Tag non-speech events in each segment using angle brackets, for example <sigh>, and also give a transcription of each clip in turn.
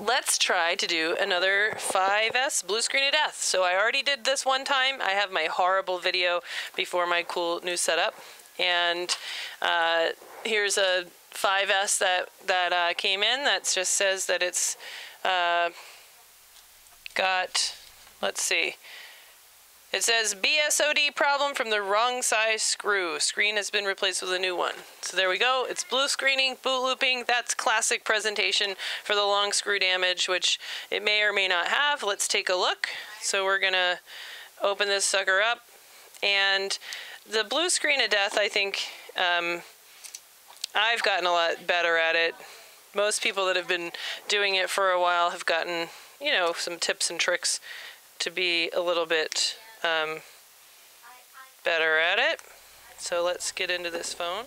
let's try to do another 5S blue screen of death. So I already did this one time. I have my horrible video before my cool new setup. And uh, here's a 5S that, that uh, came in that just says that it's uh, got, let's see, it says BSOD problem from the wrong size screw. Screen has been replaced with a new one. So there we go. It's blue screening, boot looping. That's classic presentation for the long screw damage, which it may or may not have. Let's take a look. So we're going to open this sucker up. And the blue screen of death, I think um, I've gotten a lot better at it. Most people that have been doing it for a while have gotten, you know, some tips and tricks to be a little bit um, better at it. So let's get into this phone.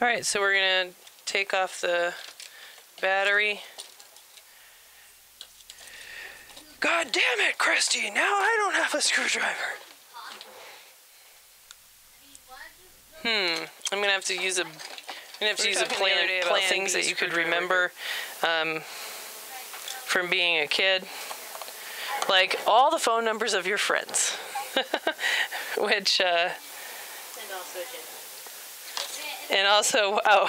All right, so we're gonna take off the battery. God damn it, Christy, now I don't have a screwdriver. Hmm, I'm gonna have to use a, I'm gonna have to use a plan, plan things that you could remember um, from being a kid like all the phone numbers of your friends. <laughs> Which, uh, and also, oh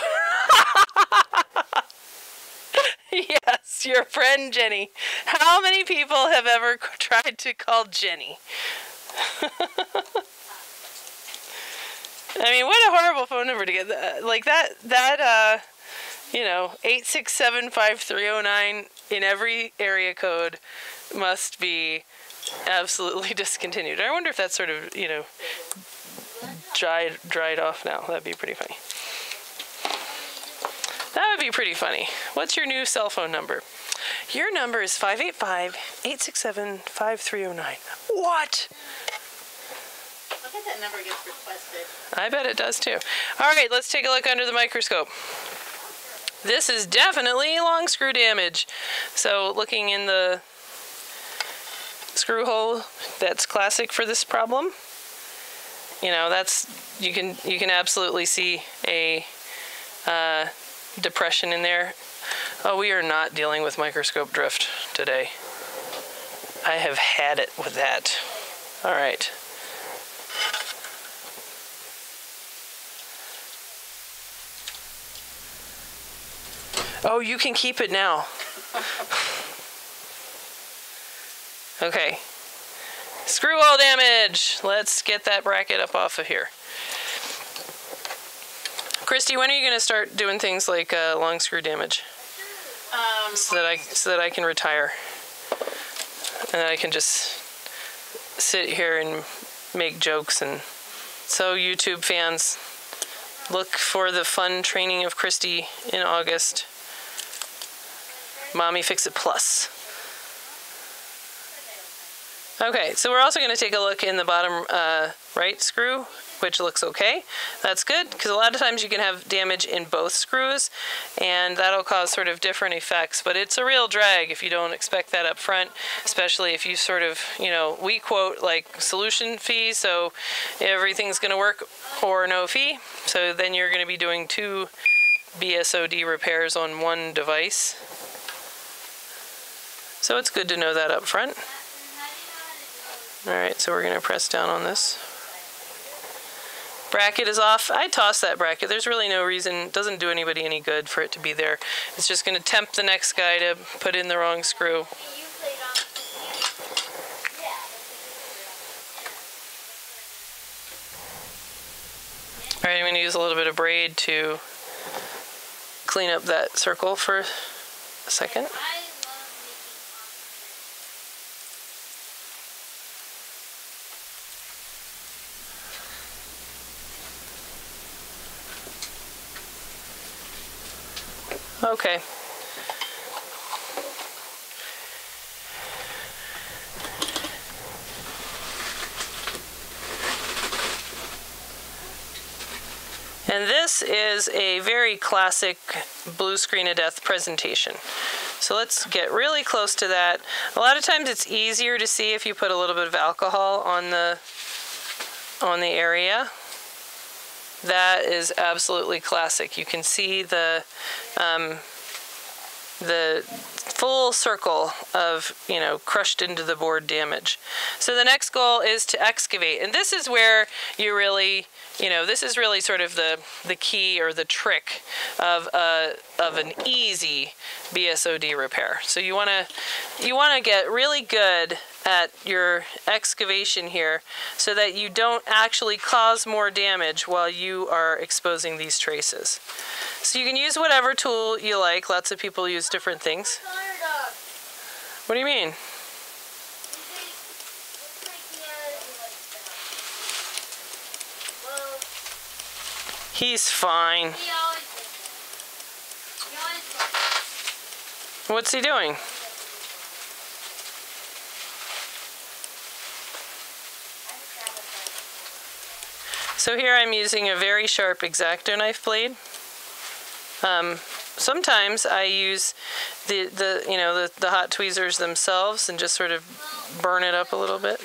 <laughs> yes, your friend Jenny. How many people have ever tried to call Jenny? <laughs> I mean, what a horrible phone number to get. Like that, that, uh, you know, 8675309 in every area code must be absolutely <laughs> discontinued. I wonder if that's sort of, you know, dried dried off now. That'd be pretty funny. That would be pretty funny. What's your new cell phone number? Your number is 585-867-5309. What? I bet that number gets requested. I bet it does too. All right, let's take a look under the microscope. This is definitely long screw damage. So looking in the screw hole that's classic for this problem. You know, that's you can you can absolutely see a uh, depression in there. Oh, we are not dealing with microscope drift today. I have had it with that. All right. Oh, you can keep it now. Okay. Screw wall damage. Let's get that bracket up off of here. Christy, when are you going to start doing things like uh, long screw damage? Um, so that I so that I can retire, and I can just sit here and make jokes and so YouTube fans look for the fun training of Christy in August. Mommy Fix It Plus. Okay, so we're also going to take a look in the bottom uh, right screw, which looks okay. That's good, because a lot of times you can have damage in both screws, and that'll cause sort of different effects, but it's a real drag if you don't expect that up front, especially if you sort of, you know, we quote like solution fee, so everything's going to work or no fee, so then you're going to be doing two BSOD repairs on one device. So it's good to know that up front. Alright, so we're going to press down on this. Bracket is off. I toss that bracket. There's really no reason, doesn't do anybody any good for it to be there. It's just going to tempt the next guy to put in the wrong screw. Alright, I'm going to use a little bit of braid to clean up that circle for a second. Okay. And this is a very classic blue screen of death presentation. So let's get really close to that. A lot of times it's easier to see if you put a little bit of alcohol on the on the area that is absolutely classic. You can see the um, the full circle of, you know, crushed into the board damage. So the next goal is to excavate. And this is where you really, you know, this is really sort of the, the key or the trick of, a of an easy BSOD repair. So you want to you want to get really good at your excavation here so that you don't actually cause more damage while you are exposing these traces. So you can use whatever tool you like. Lots of people use different things. What do you mean? He's fine. What's he doing? So here I'm using a very sharp X-Acto knife blade. Um, sometimes I use the, the you know, the, the hot tweezers themselves and just sort of burn it up a little bit.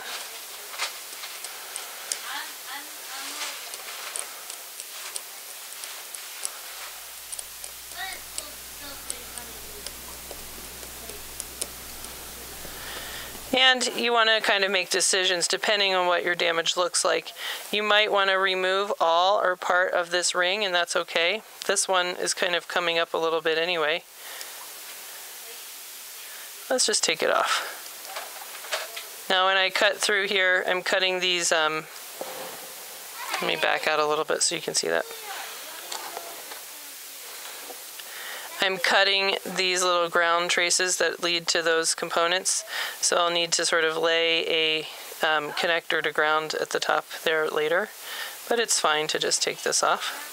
And you want to kind of make decisions depending on what your damage looks like. You might want to remove all or part of this ring and that's okay. This one is kind of coming up a little bit anyway. Let's just take it off. Now when I cut through here, I'm cutting these, um, let me back out a little bit so you can see that. I'm cutting these little ground traces that lead to those components. So I'll need to sort of lay a um, connector to ground at the top there later. But it's fine to just take this off.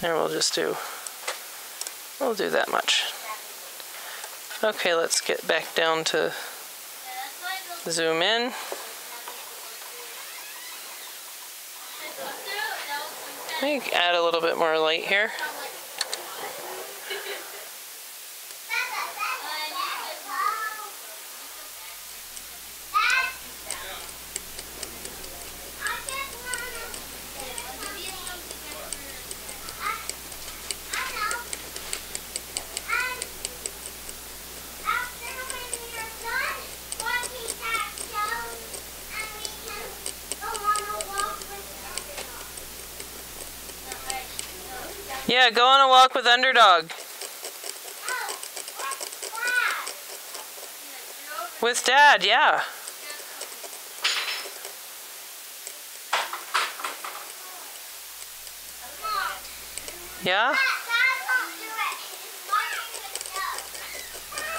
There we'll just do, we'll do that much. Okay, let's get back down to zoom in. Me add a little bit more light here. Walk with Underdog. With Dad, yeah. Yeah?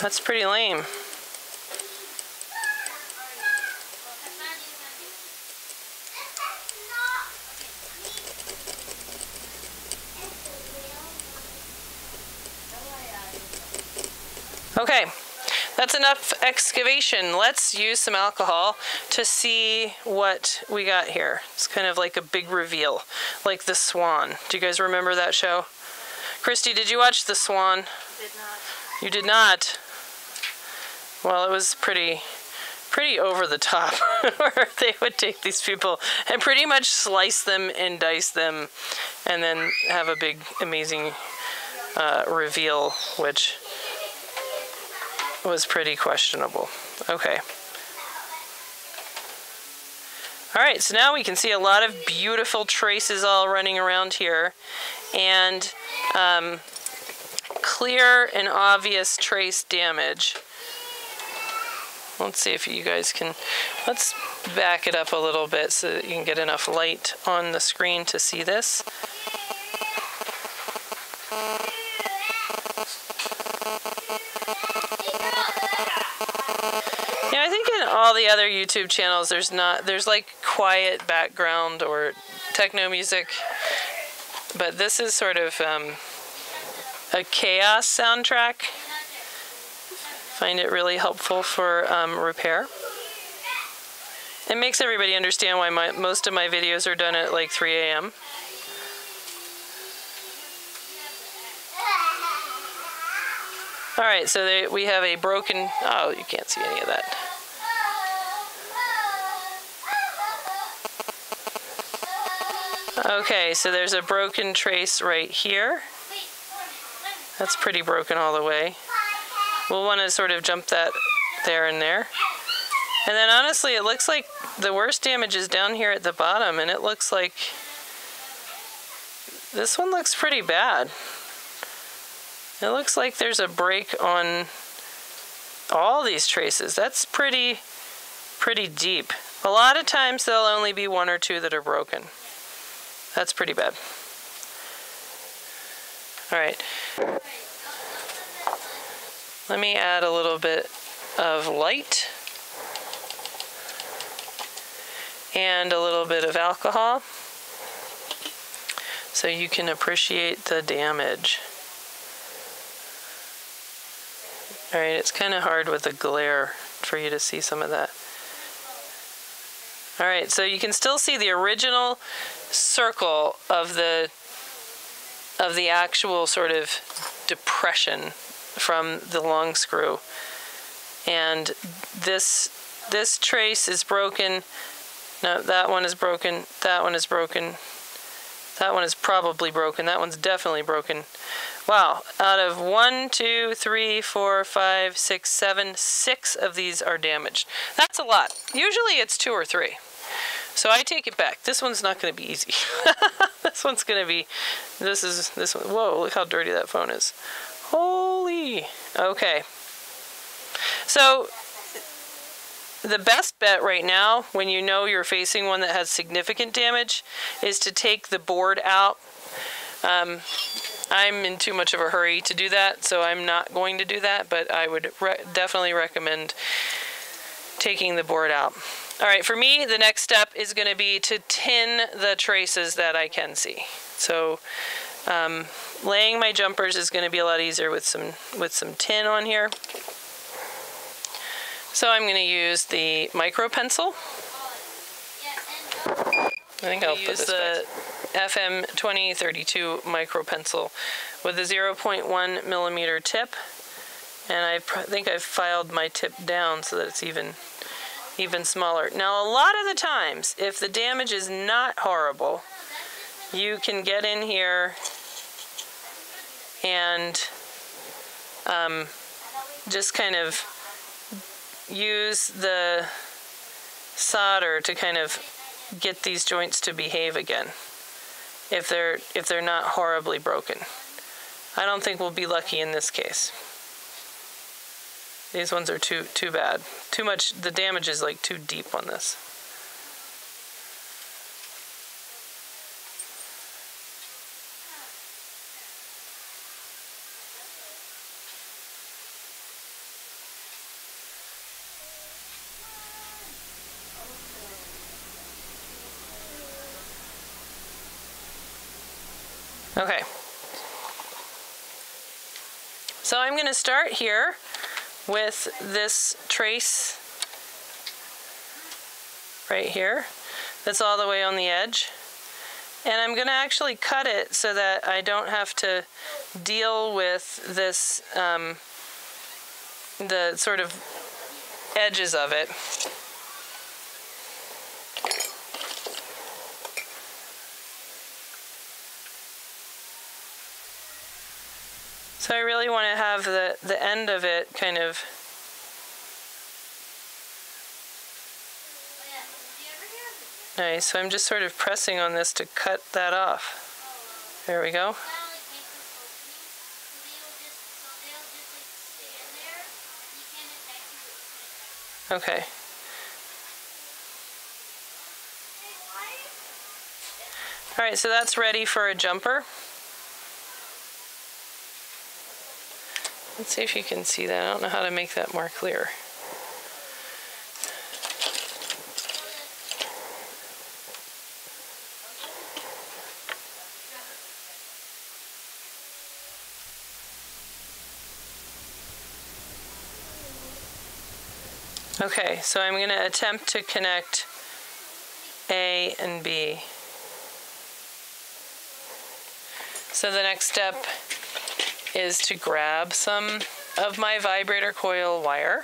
That's pretty lame. Okay, that's enough excavation. Let's use some alcohol to see what we got here. It's kind of like a big reveal, like The Swan. Do you guys remember that show? Christy, did you watch The Swan? Did not. You did not? Well, it was pretty pretty over the top <laughs> where they would take these people and pretty much slice them and dice them and then have a big amazing uh, reveal which was pretty questionable. Okay. All right, so now we can see a lot of beautiful traces all running around here and um, clear and obvious trace damage. Let's see if you guys can, let's back it up a little bit so that you can get enough light on the screen to see this. All the other YouTube channels there's not, there's like quiet background or techno music, but this is sort of um, a chaos soundtrack find it really helpful for um, repair. It makes everybody understand why my, most of my videos are done at like 3 a.m. Alright, so they, we have a broken... Oh, you can't see any of that. Okay, so there's a broken trace right here. That's pretty broken all the way. We'll want to sort of jump that there and there. And then honestly, it looks like the worst damage is down here at the bottom, and it looks like this one looks pretty bad. It looks like there's a break on all these traces. That's pretty, pretty deep. A lot of times there'll only be one or two that are broken. That's pretty bad. All right. Let me add a little bit of light and a little bit of alcohol so you can appreciate the damage. All right, it's kind of hard with the glare for you to see some of that. All right, so you can still see the original circle of the of the actual sort of depression from the long screw. And this this trace is broken. No, that one is broken. That one is broken. That one is probably broken. That one's definitely broken. Wow, out of one, two, three, four, five, six, seven, six of these are damaged. That's a lot. Usually it's two or three. So I take it back. This one's not going to be easy. <laughs> this one's going to be, this is, this one, whoa, look how dirty that phone is. Holy, okay. So the best bet right now, when you know you're facing one that has significant damage, is to take the board out. Um, I'm in too much of a hurry to do that, so I'm not going to do that, but I would re definitely recommend taking the board out. All right, for me, the next step is going to be to tin the traces that I can see. So um, laying my jumpers is going to be a lot easier with some with some tin on here. So I'm going to use the micro pencil. I think I'll use the FM 2032 micro pencil with a 0.1 millimeter tip. And I think I've filed my tip down so that it's even even smaller. Now a lot of the times, if the damage is not horrible, you can get in here and um, just kind of use the solder to kind of get these joints to behave again if they're if they're not horribly broken. I don't think we'll be lucky in this case. These ones are too too bad. Too much the damage is like too deep on this. Okay. So I'm going to start here with this trace right here that's all the way on the edge. And I'm going to actually cut it so that I don't have to deal with this, um, the sort of edges of it. So I really want to have the, the end of it kind of Nice, so I'm just sort of pressing on this to cut that off. There we go. Okay. All right, so that's ready for a jumper. Let's see if you can see that. I don't know how to make that more clear. Okay, so I'm going to attempt to connect A and B. So the next step is to grab some of my vibrator coil wire.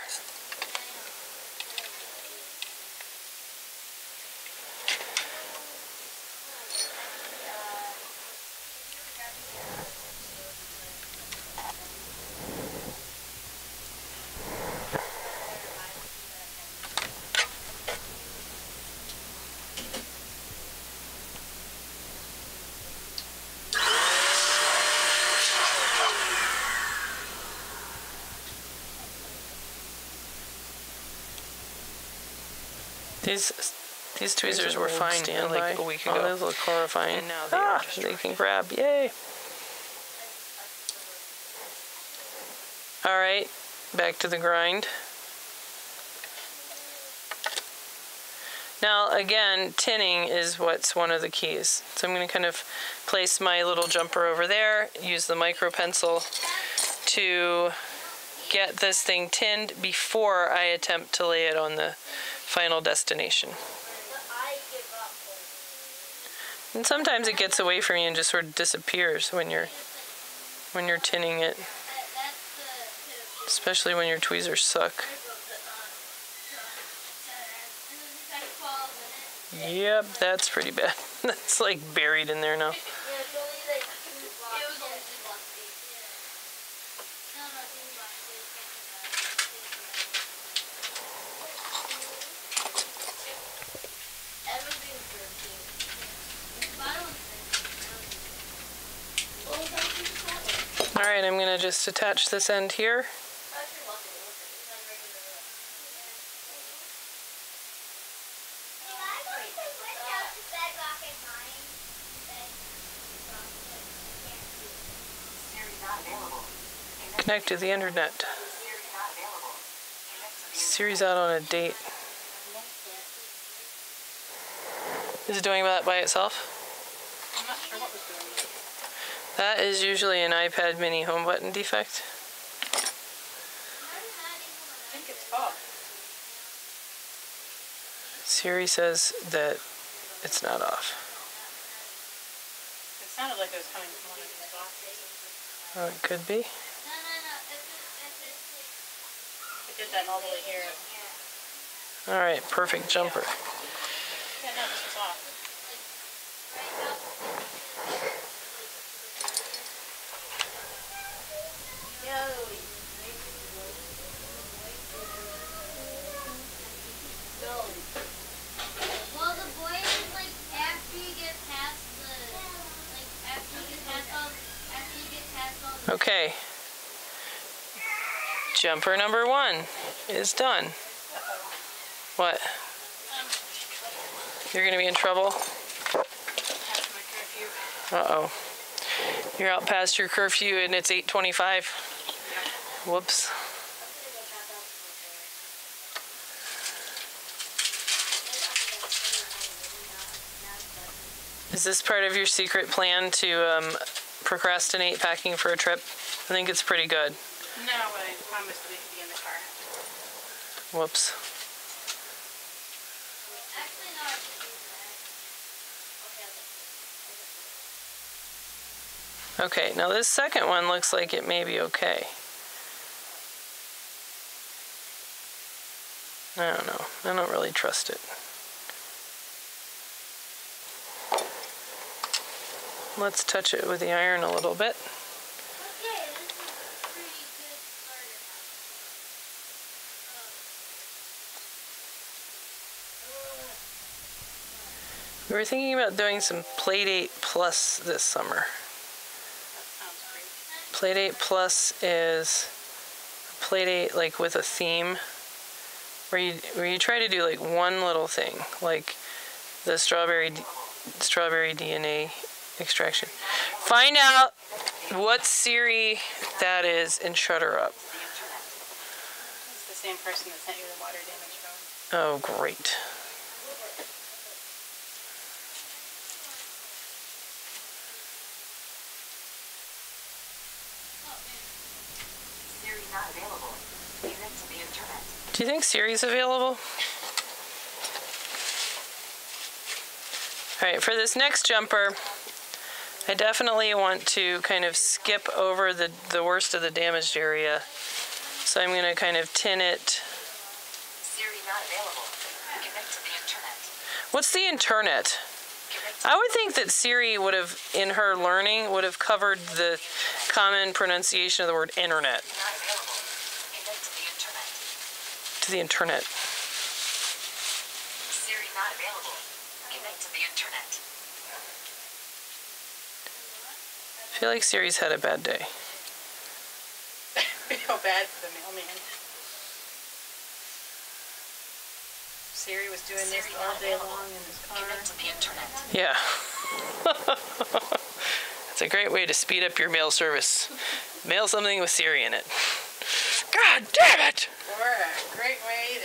These these tweezers were fine standby. like a week Oh, ago. those look horrifying. And now they are ah, just they can grab. Yay. All right, back to the grind. Now, again, tinning is what's one of the keys. So I'm going to kind of place my little jumper over there, use the micro pencil to get this thing tinned before I attempt to lay it on the final destination. And sometimes it gets away from you and just sort of disappears when you're when you're tinning it, especially when your tweezers suck. Yep, that's pretty bad. <laughs> that's like buried in there now. I'm gonna just attach this end here. Connect to the internet. Siri's out on a date. Is it doing that by itself? I'm not sure what was doing it. That is usually an iPad mini home button defect. I think it's off. Siri says that it's not off. It sounded like it was coming from one of these boxes. Oh, it could be. It did that all the way here. All right, perfect jumper. Yeah, no, this was off. Well, the point is like after you get past the, like after you get past all, after you get past all. Okay. Jumper number one is done. What? You're gonna be in trouble? Uh-oh. You're out past your curfew and it's 8:25. Whoops. Is this part of your secret plan to um, procrastinate packing for a trip? I think it's pretty good. No, I promised we could be in the car. Whoops. Actually, no, I should use that. Okay, Okay, now this second one looks like it may be okay. I don't know. I don't really trust it. Let's touch it with the iron a little bit. We were thinking about doing some Playdate Plus this summer. Playdate Plus is Playdate like with a theme where you where you try to do like one little thing, like the strawberry strawberry DNA extraction. Find out what Siri that is and shut her up. It's the same person that sent you the water damage phone. Oh, great. Siri not available. Connect to the internet. Do you think Siri's available? All right, for this next jumper, I definitely want to kind of skip over the, the worst of the damaged area. So I'm going to kind of tin it. Siri not available. Connect to the internet. What's the internet? I would think that Siri would have, in her learning, would have covered the common pronunciation of the word internet not available. Connect to the internet. to the internet. Siri not available. Connect to the internet. I feel like Siri's had a bad day. <laughs> Feel bad for the mailman. Siri was doing this all day long in his car. To the internet. Yeah. <laughs> it's a great way to speed up your mail service. Mail something with Siri in it. God damn it! Or a great way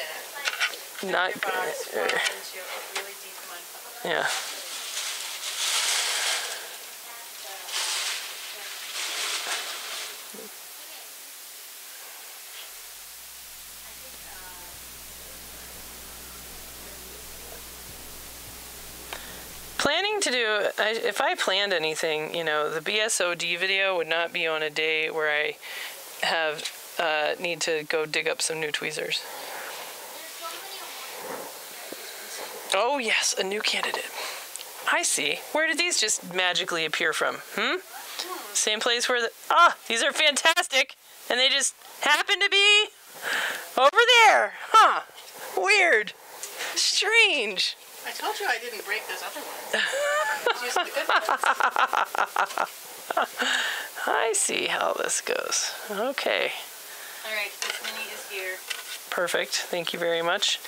to Not. your box fall into a really deep. Yeah. Planning to do, I, if I planned anything, you know, the BSOD video would not be on a day where I have uh, need to go dig up some new tweezers. Oh yes, a new candidate. I see. Where did these just magically appear from? Hmm? Same place where the. Ah, these are fantastic! And they just happen to be over there! Huh. Weird. Strange. I told you I didn't break those other ones. I was using the good ones. I see how this goes. Okay. All right, this mini is here. Perfect. Thank you very much.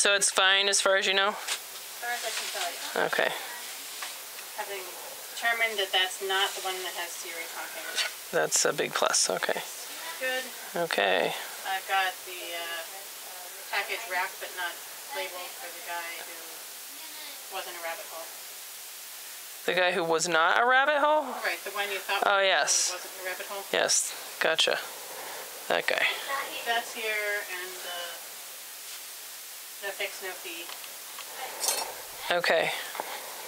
So it's fine as far as you know? as far as I can tell you. Okay. Having determined that that's not the one that has Siri talking. That's a big plus. Okay. Good. Okay. I've got the uh, package wrapped but not labeled for the guy who wasn't a rabbit hole. The guy who was not a rabbit hole? Oh, right, the one you thought Oh, yes. wasn't a rabbit hole. Yes. Gotcha. That guy. That's here and uh, no fix, no fee. Okay.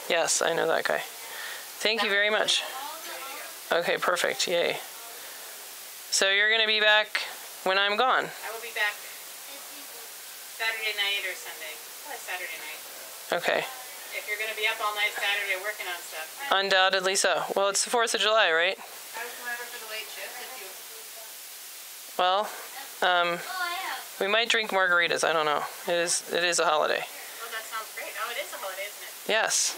Yes, I know that guy. Thank you very much. Okay, perfect. Yay. So you're going to be back when I'm gone. I will be back Saturday night or Sunday. Probably Saturday night. Okay. If you're going to be up all night Saturday working on stuff, Undoubtedly so. Well, it's the 4th of July, right? I over for the late shift if you. Well, um, we might drink margaritas. I don't know. It is it is a holiday. Well, that sounds great. Oh, it is a holiday, isn't it? Yes.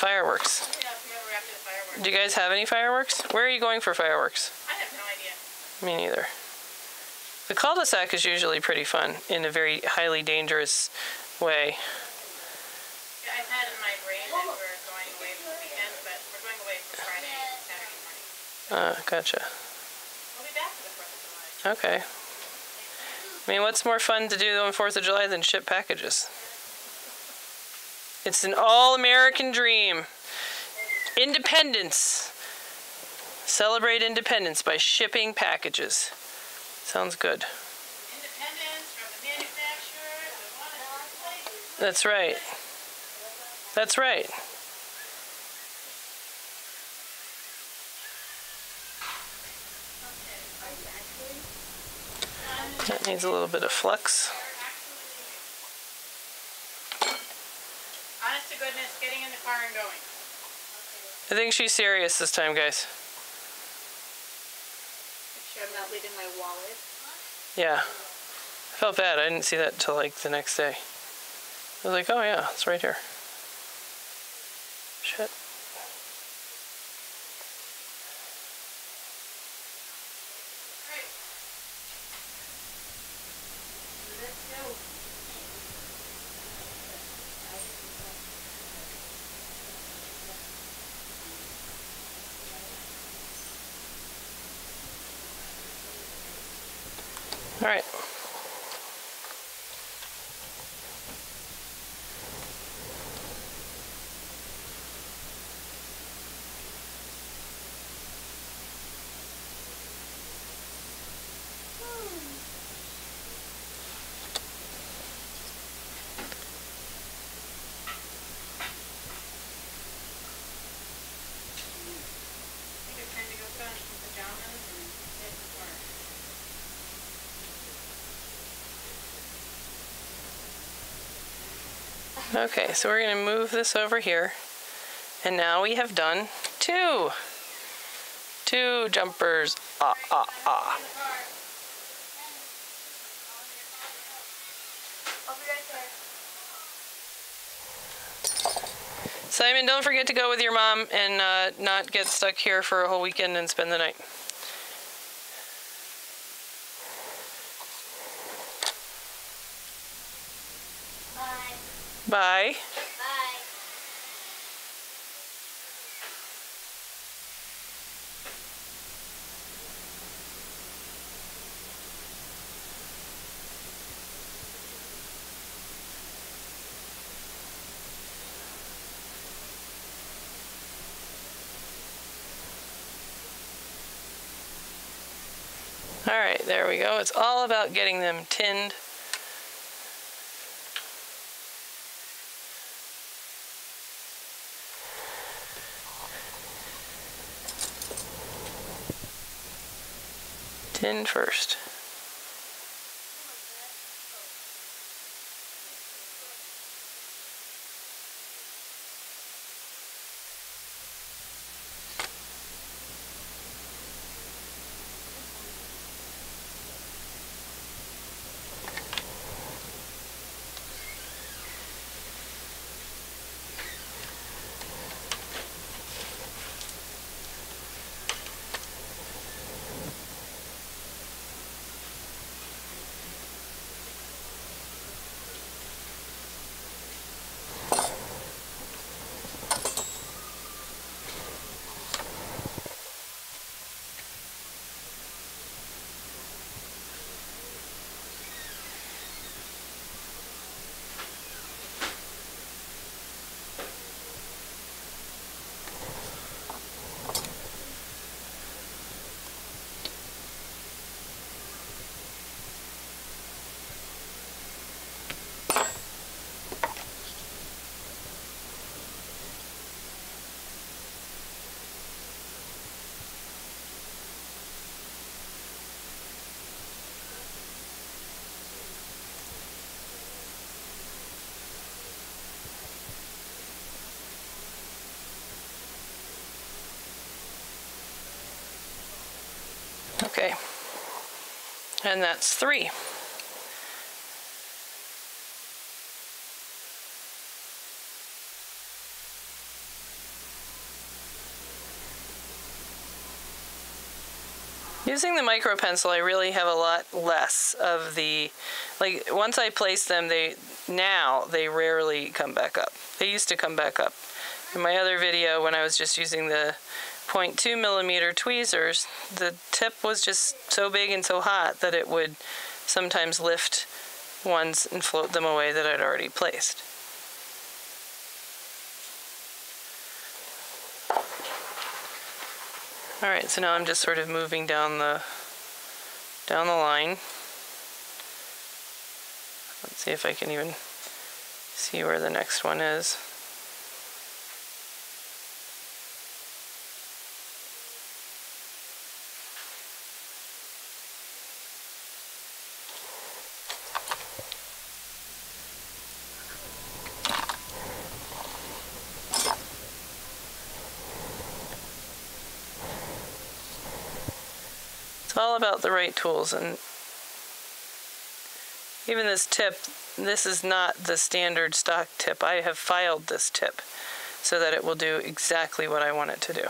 Fireworks. You know, come over after the fireworks. Do you guys have any fireworks? Where are you going for fireworks? I have no idea. Me neither. The cul-de-sac is usually pretty fun in a very highly dangerous way. Yeah, I've had in my brain that we're going away for the weekend, but we're going away for Friday and Saturday morning. Uh, gotcha. We'll be back for the 4th of July. Okay. I mean, what's more fun to do on 4th of July than ship packages? It's an all American dream. Independence. Celebrate independence by shipping packages. Sounds good. Independence from the manufacturer, the one and only place. That's right. That's right. That needs a little bit of flux. Honest to goodness, getting in the car and going. I think she's serious this time, guys. Make sure I'm not leaving my wallet. Yeah. I felt bad. I didn't see that until like the next day. I was like, oh yeah, it's right here. Shit. Right. Let's go. All right. I think it's time to go put on some pajamas and hit the work. Okay, so we're to move this over here. And now we have done two. Two jumpers. Ah, ah, ah. Simon, don't forget to go with your mom and uh, not get stuck here for a whole weekend and spend the night. Bye. Bye. All right, there we go. It's all about getting them tinned. Tinned first. Okay. And that's three. Using the micro pencil, I really have a lot less of the, like, once I place them, they, now, they rarely come back up. They used to come back up. In my other video, when I was just using the 0.2 millimeter tweezers, the tip was just so big and so hot that it would sometimes lift ones and float them away that I'd already placed. All right, so now I'm just sort of moving down the down the line. Let's see if I can even see where the next one is. About the right tools and even this tip, this is not the standard stock tip. I have filed this tip so that it will do exactly what I want it to do.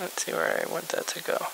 Let's see where I want that to go.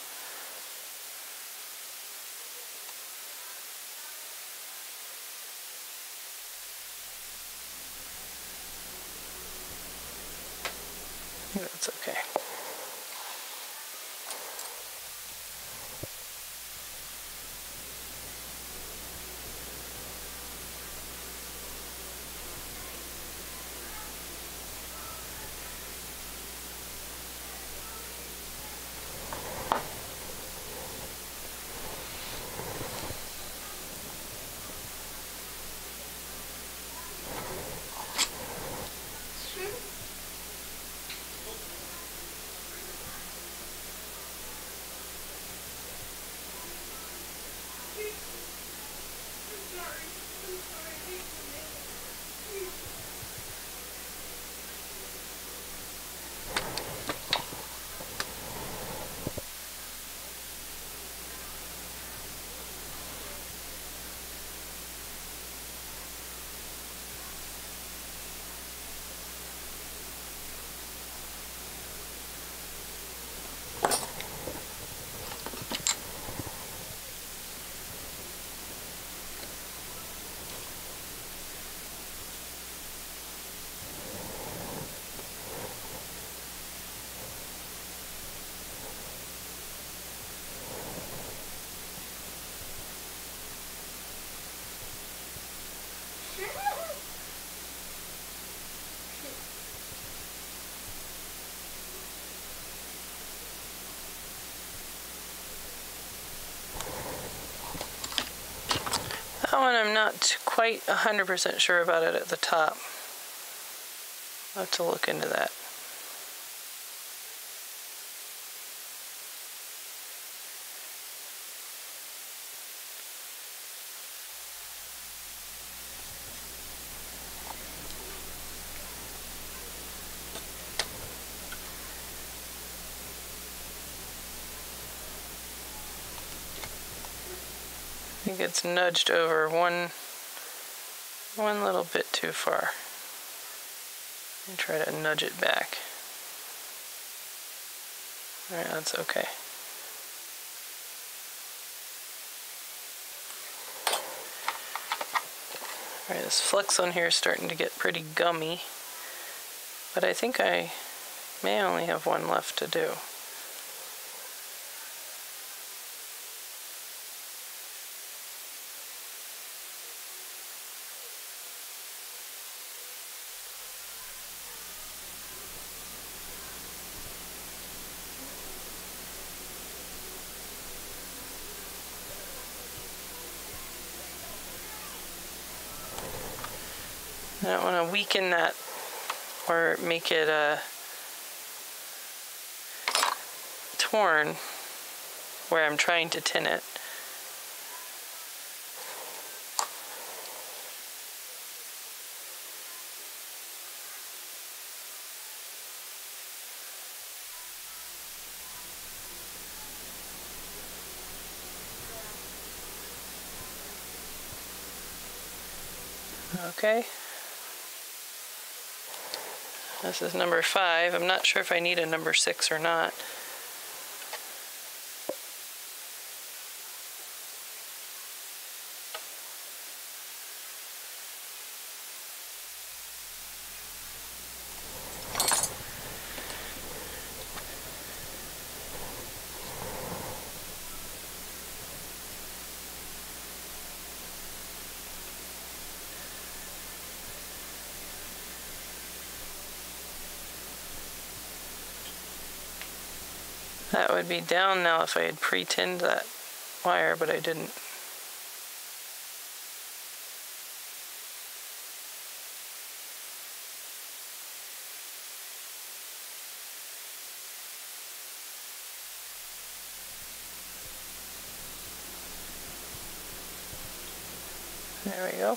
I'm not quite 100% sure about it at the top. I'll have to look into that. It's nudged over one one little bit too far. And try to nudge it back. Alright, that's okay. Alright, this flex on here is starting to get pretty gummy. But I think I may only have one left to do. I don't want to weaken that or make it uh, torn where I'm trying to tin it. Okay. This is number five. I'm not sure if I need a number six or not. That would be down now if I had pre-tinned that wire, but I didn't. There we go.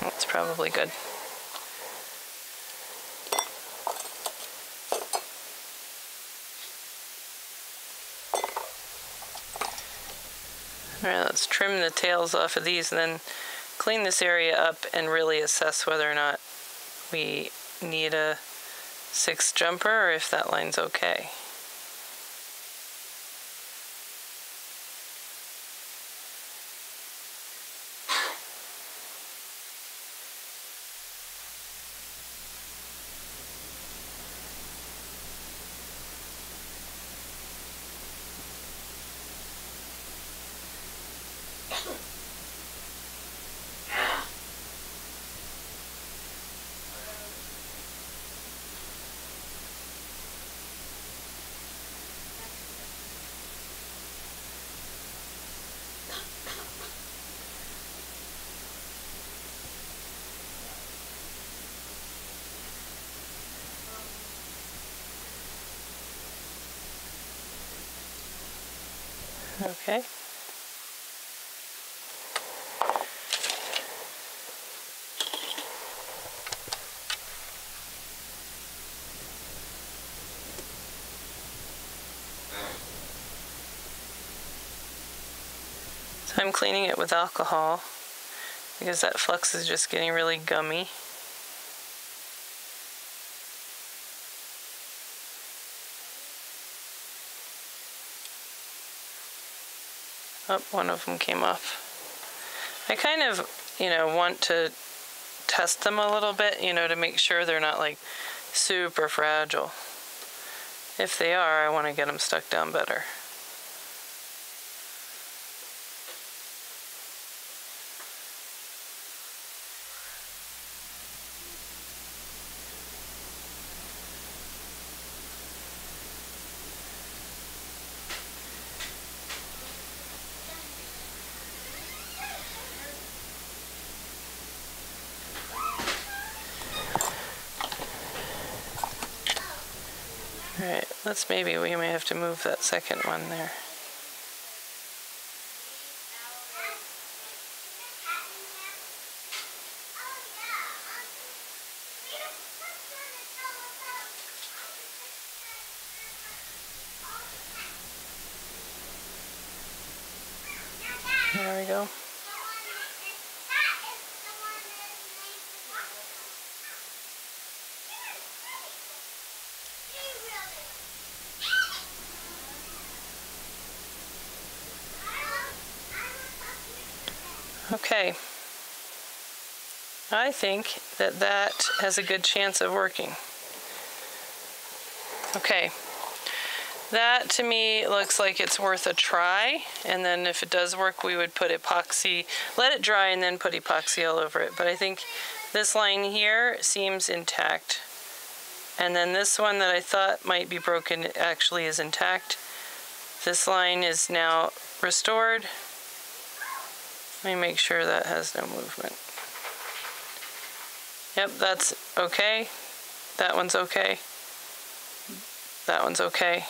That's probably good. All right, let's trim the tails off of these and then clean this area up and really assess whether or not we need a six jumper or if that line's okay. Okay. Cleaning it with alcohol because that flux is just getting really gummy. Oh, one of them came off. I kind of, you know, want to test them a little bit, you know, to make sure they're not like super fragile. If they are, I want to get them stuck down better. Maybe, we may have to move that second one there. There we go. Okay. I think that that has a good chance of working. Okay. That to me looks like it's worth a try. And then if it does work, we would put epoxy, let it dry and then put epoxy all over it. But I think this line here seems intact. And then this one that I thought might be broken actually is intact. This line is now restored. Let me make sure that has no movement. Yep, that's okay. That one's okay. That one's okay.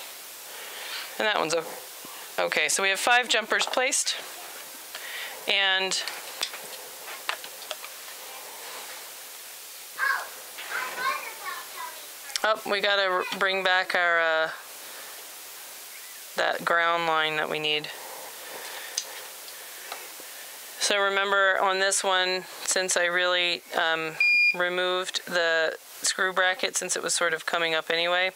And that one's okay. Okay, so we have five jumpers placed. And oh, we gotta bring back our uh, that ground line that we need. So remember on this one, since I really um, removed the screw bracket since it was sort of coming up anyway,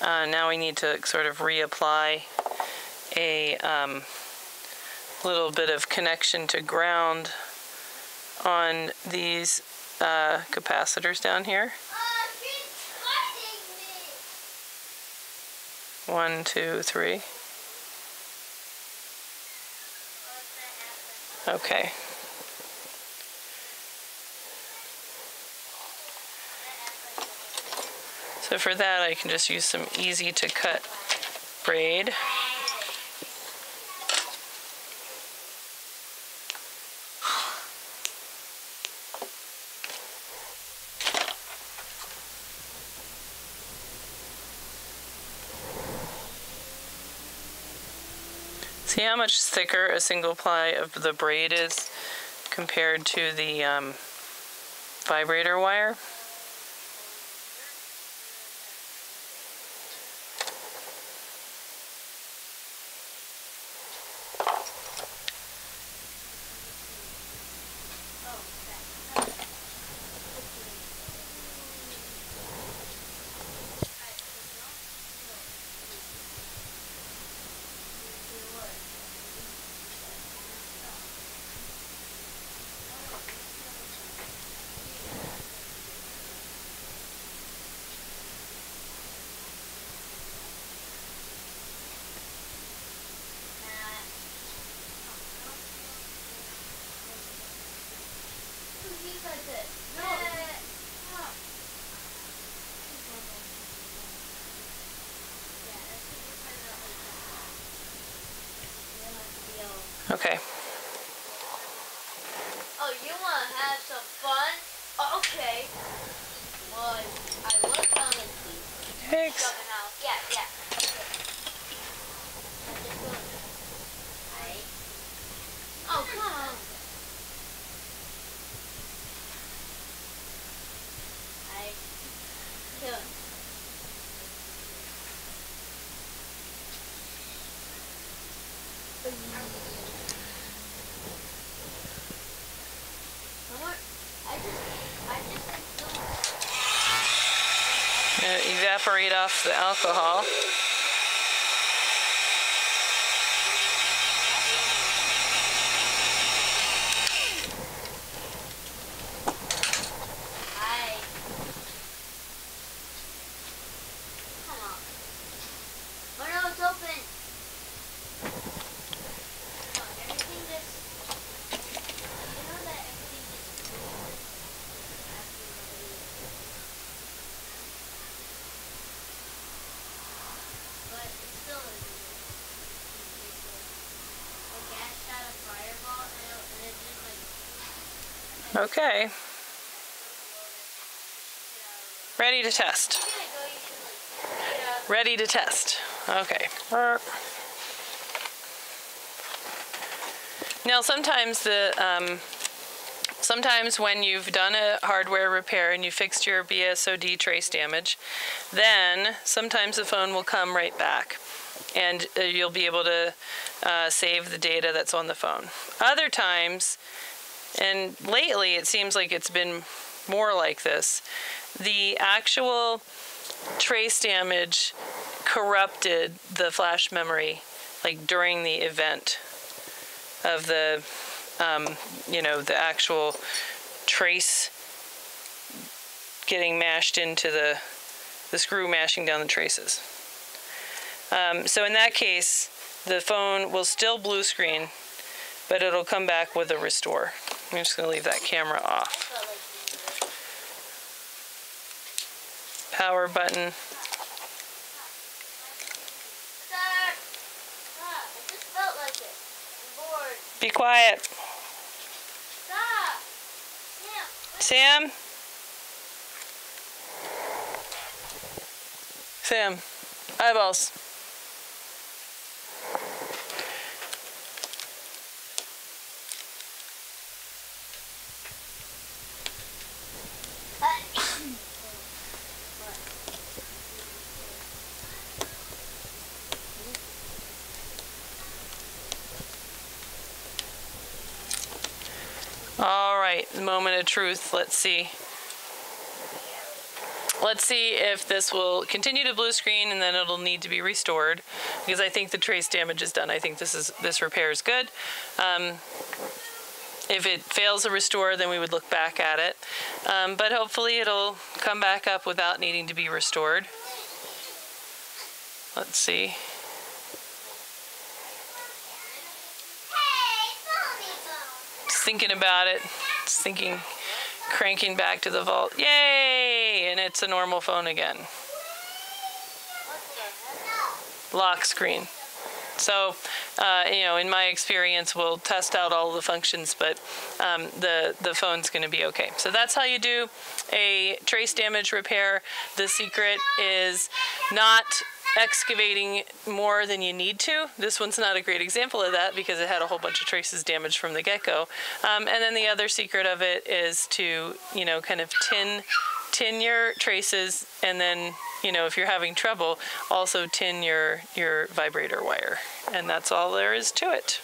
uh, now we need to sort of reapply a um, little bit of connection to ground on these uh, capacitors down here. One, two, three. Okay. So for that I can just use some easy to cut braid. See how much thicker a single ply of the braid is compared to the um, vibrator wire? Okay. Oh, you want to have some fun? Oh, okay. Well, I was coming to Thanks. something else. Yeah, yeah. Evaporate off the alcohol. Hi. Come on. Oh no, it's open. No, everything just. You know that everything just moves after you leave. But it still isn't. A gas shot a fireball and it, and it just like. Okay, ready to test. Ready to test. Okay. Now, sometimes the um, sometimes when you've done a hardware repair and you fixed your BSOD trace damage, then sometimes the phone will come right back, and uh, you'll be able to uh, save the data that's on the phone. Other times, and lately it seems like it's been more like this, the actual trace damage corrupted the flash memory like during the event of the um, you know the actual trace getting mashed into the the screw mashing down the traces. Um, so in that case the phone will still blue screen but it'll come back with a restore i'm just going to leave that camera off power button be quiet Sam? Sam, eyeballs. All right, moment of truth. Let's see. Let's see if this will continue to blue screen and then it'll need to be restored because I think the trace damage is done. I think this is this repair is good. Um, if it fails to restore, then we would look back at it. Um, but hopefully it'll come back up without needing to be restored. Let's see. Just thinking about it. Thinking, cranking back to the vault. Yay! And it's a normal phone again. Lock screen. So, uh, you know, in my experience, we'll test out all the functions, but um, the the phone's going to be okay. So that's how you do a trace damage repair. The secret is not excavating more than you need to. This one's not a great example of that because it had a whole bunch of traces damaged from the get-go. Um, and then the other secret of it is to, you know, kind of tin tin your traces and then you know if you're having trouble also tin your your vibrator wire and that's all there is to it